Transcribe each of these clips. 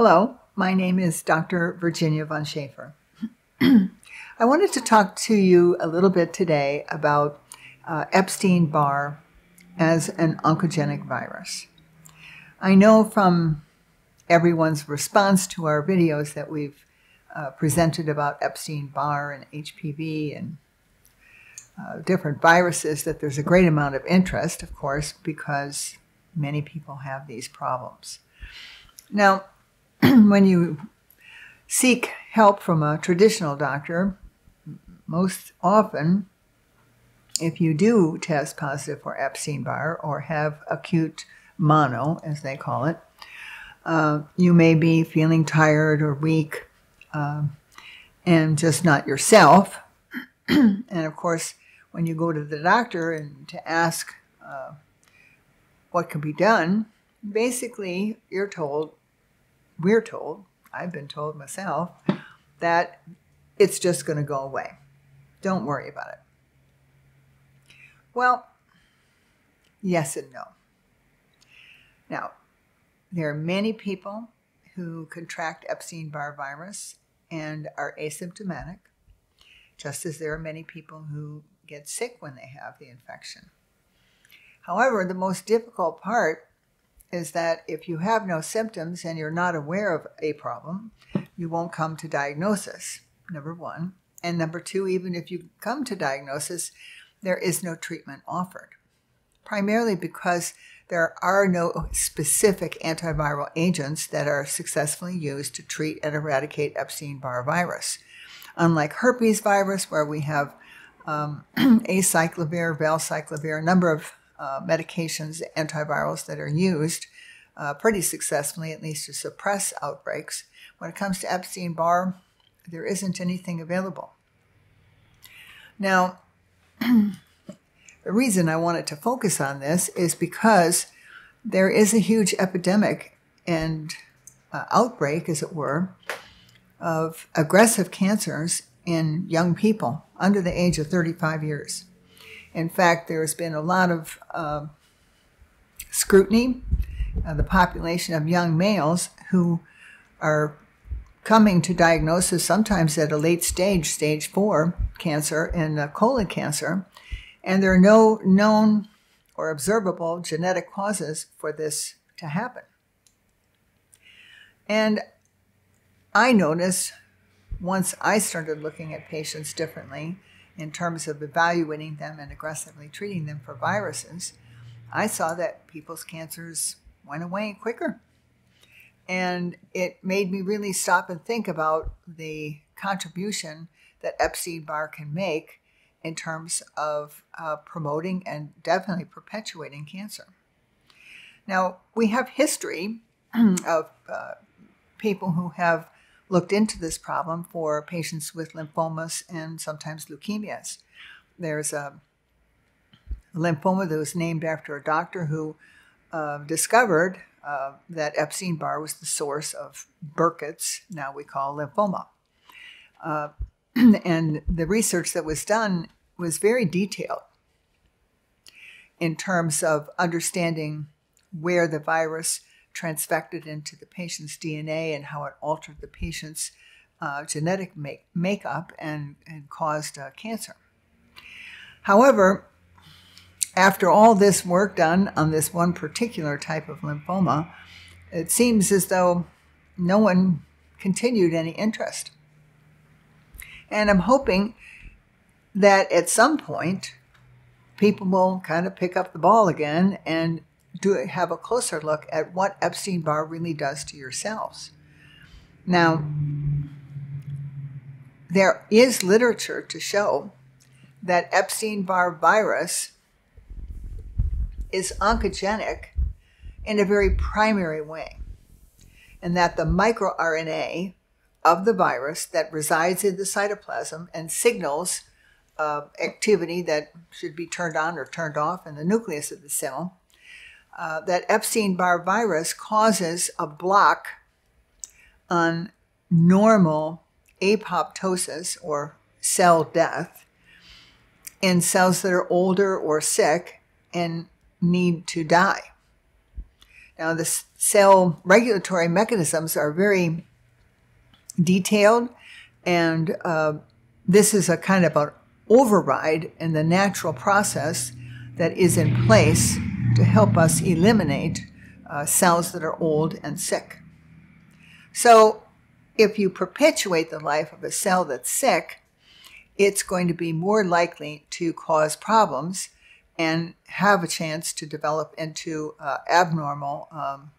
Hello, my name is Dr. Virginia von Schaefer. I wanted to talk to you a little bit today about uh, Epstein Barr as an oncogenic virus. I know from everyone's response to our videos that we've uh, presented about Epstein Barr and HPV and uh, different viruses that there's a great amount of interest, of course, because many people have these problems. Now, when you seek help from a traditional doctor, most often, if you do test positive for Epstein Barr or have acute mono, as they call it, uh, you may be feeling tired or weak uh, and just not yourself. and of course, when you go to the doctor and to ask uh, what can be done, basically you're told, we're told, I've been told myself, that it's just going to go away. Don't worry about it. Well, yes and no. Now, there are many people who contract Epstein Barr virus and are asymptomatic, just as there are many people who get sick when they have the infection. However, the most difficult part is that if you have no symptoms and you're not aware of a problem, you won't come to diagnosis, number one. And number two, even if you come to diagnosis, there is no treatment offered, primarily because there are no specific antiviral agents that are successfully used to treat and eradicate Epstein Barr virus. Unlike herpes virus, where we have um, acyclovir, valacyclovir, a number of uh, medications, antivirals that are used uh, pretty successfully, at least to suppress outbreaks. When it comes to Epstein Barr, there isn't anything available. Now, the reason I wanted to focus on this is because there is a huge epidemic and uh, outbreak, as it were, of aggressive cancers in young people under the age of 35 years. In fact, there has been a lot of uh, scrutiny of the population of young males who are coming to diagnosis sometimes at a late stage, stage four cancer and uh, colon cancer, and there are no known or observable genetic causes for this to happen. And I noticed once I started looking at patients differently in terms of evaluating them and aggressively treating them for viruses, I saw that people's cancers went away quicker. And it made me really stop and think about the contribution that Epstein Barr can make in terms of uh, promoting and definitely perpetuating cancer. Now, we have history of uh, people who have looked into this problem for patients with lymphomas and sometimes leukemias. There's a lymphoma that was named after a doctor who uh, discovered uh, that Epstein Barr was the source of Burkitt's, now we call lymphoma. Uh, and the research that was done was very detailed in terms of understanding where the virus transfected into the patient's DNA and how it altered the patient's uh, genetic make, makeup and, and caused uh, cancer. However, after all this work done on this one particular type of lymphoma, it seems as though no one continued any interest. And I'm hoping that at some point, people will kind of pick up the ball again and do have a closer look at what Epstein Barr really does to yourselves. Now, there is literature to show that Epstein Barr virus is oncogenic in a very primary way, and that the microRNA of the virus that resides in the cytoplasm and signals uh, activity that should be turned on or turned off in the nucleus of the cell uh, that Epstein Barr virus causes a block on normal apoptosis or cell death in cells that are older or sick and need to die. Now, the cell regulatory mechanisms are very detailed, and uh, this is a kind of an override in the natural process that is in place to help us eliminate uh, cells that are old and sick. So, if you perpetuate the life of a cell that's sick, it's going to be more likely to cause problems and have a chance to develop into uh, abnormal um,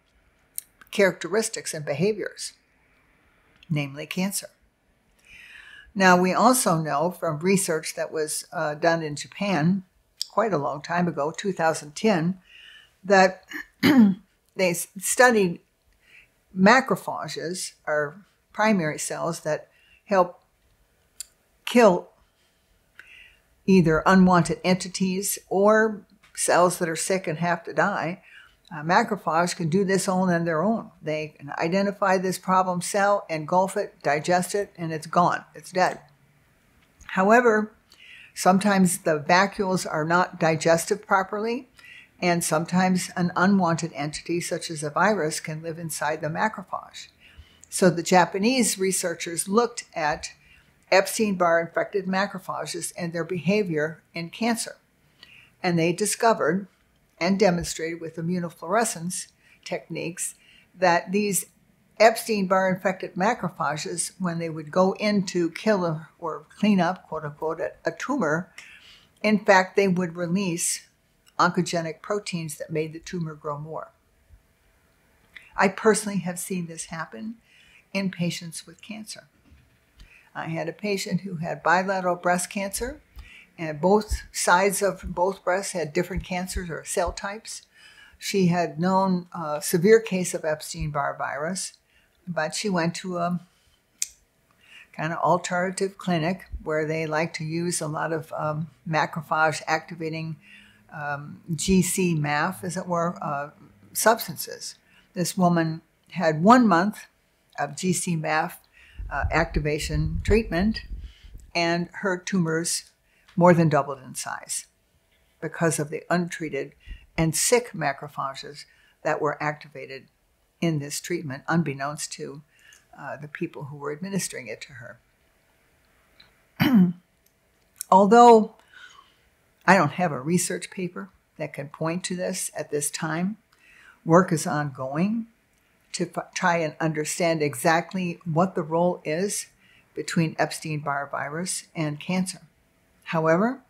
characteristics and behaviors, namely cancer. Now, we also know from research that was uh, done in Japan quite a long time ago, 2010, that they studied macrophages, or primary cells that help kill either unwanted entities or cells that are sick and have to die. Uh, macrophage can do this all on their own. They can identify this problem cell, engulf it, digest it, and it's gone. It's dead. However, sometimes the vacuoles are not digested properly, and sometimes an unwanted entity, such as a virus, can live inside the macrophage. So the Japanese researchers looked at Epstein Barr infected macrophages and their behavior in cancer. And they discovered and demonstrated with immunofluorescence techniques that these Epstein Barr infected macrophages, when they would go in to kill or clean up, quote unquote, a tumor, in fact, they would release oncogenic proteins that made the tumor grow more. I personally have seen this happen in patients with cancer. I had a patient who had bilateral breast cancer, and both sides of both breasts had different cancers or cell types. She had known a severe case of Epstein Barr virus, but she went to a kind of alternative clinic where they like to use a lot of um, macrophage activating um, GC MAF, as it were, uh, substances. This woman had one month of GC MAF uh, activation treatment, and her tumors more than doubled in size because of the untreated and sick macrophages that were activated in this treatment, unbeknownst to uh, the people who were administering it to her. Although I don't have a research paper that can point to this at this time, work is ongoing to f- try and understand exactly what the role is between Epstein Barr virus and cancer. However,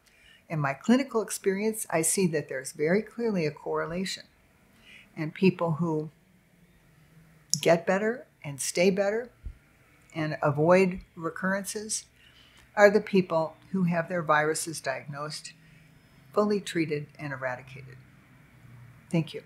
in my clinical experience, I see that there's very clearly a correlation. And people who get better and stay better and avoid recurrences are the people who have their viruses diagnosed, fully treated, and eradicated. Thank you.